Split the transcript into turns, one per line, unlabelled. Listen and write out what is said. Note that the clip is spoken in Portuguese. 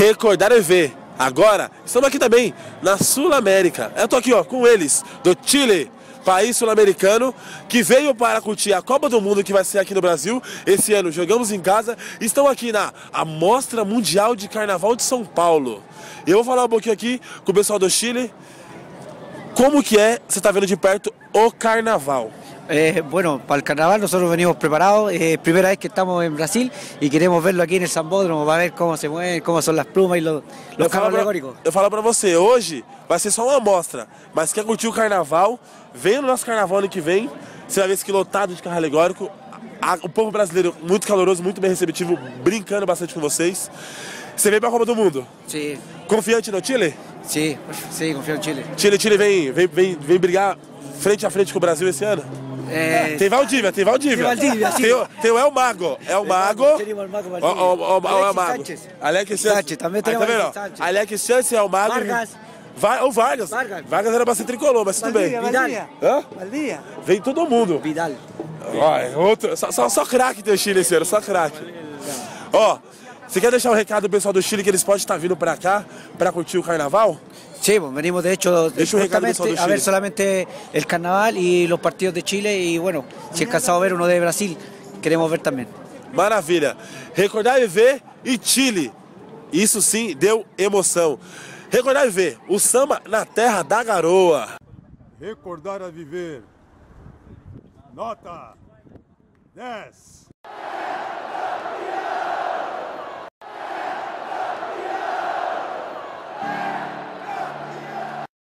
recordar e ver. Agora, estamos aqui também na Sul América. Eu tô aqui ó, com eles, do Chile, país sul-americano, que veio para curtir a Copa do Mundo que vai ser aqui no Brasil. Esse ano jogamos em casa. Estão aqui na Amostra Mundial de Carnaval de São Paulo. Eu vou falar um pouquinho aqui com o pessoal do Chile. Como que é, você está vendo de perto, o carnaval?
Eh, bueno, para el carnaval nosotros venimos preparados, eh, primera vez que estamos en Brasil y queremos verlo aquí en el Sambódromo para ver cómo se mueven, cómo son las plumas y los, los
Eu
carros alegóricos.
eu falo pra você, hoje vai ser só uma amostra, mas quer curtir o carnaval, vem no nosso carnaval ano que vem, você vai ver esse lotado de carro alegórico, A- o povo brasileiro muito caloroso, muito bem receptivo, brincando bastante com vocês. Você veio pra Copa do Mundo,
Sí,
confiante no Chile?
sí, sí, confío en Chile.
Chile, Chile vem, vem, vem, vem brigar frente a frente com o Brasil esse ano?
Eh,
Tem Valdívia, tem Valdívia.
Tem Valdívia, sim.
Tem, o- tem o El Mago. El Mago.
El Valdívia.
ó, ó, ó, o El Mago.
Sánchez.
Alexis
Sánchez, também tem
tá
o
ó?
Sánchez.
Alexis Sánchez é o Mago.
Vargas.
Vai, o Vargas.
Vargas.
era bastante tricolor, mas tudo bem.
Vidal.
Hã?
Valdivia.
Vem todo mundo.
Vidal.
Ó, é outro, só, só, só craque tem o Chile esse ano, só craque. Ó, você quer deixar um recado pro pessoal do Chile que eles podem estar vindo pra cá pra curtir o carnaval?
Sí, venimos de hecho
Soto
a
Chile.
ver solamente el carnaval y los partidos de Chile y bueno, si es cansado ver uno de Brasil, queremos ver también.
Maravilha. Recordar e ver e Chile. Isso sim deu emoção. Recordar e ver o samba na terra da garoa.
Recordar a viver. Nota 10.